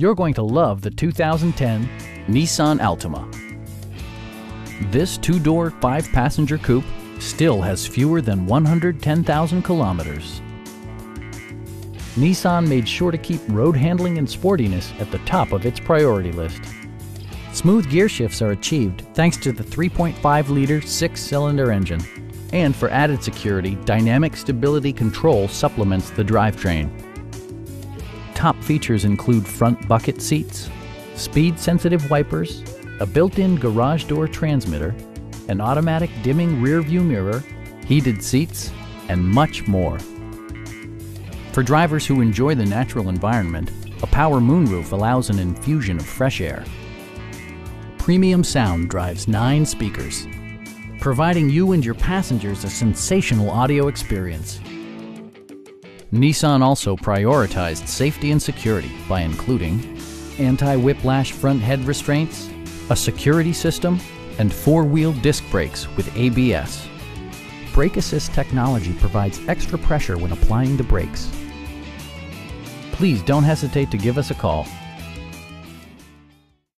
You're going to love the 2010 Nissan Altima. This two-door, five-passenger coupe still has fewer than 110,000 kilometers. Nissan made sure to keep road handling and sportiness at the top of its priority list. Smooth gear shifts are achieved thanks to the 3.5-liter six-cylinder engine. And for added security, Dynamic Stability Control supplements the drivetrain. Top features include front bucket seats, speed-sensitive wipers, a built-in garage door transmitter, an automatic dimming rear-view mirror, heated seats, and much more. For drivers who enjoy the natural environment, a power moonroof allows an infusion of fresh air. Premium sound drives nine speakers, providing you and your passengers a sensational audio experience. Nissan also prioritized safety and security by including anti-whiplash front head restraints, a security system, and four-wheel disc brakes with ABS. Brake Assist technology provides extra pressure when applying the brakes. Please don't hesitate to give us a call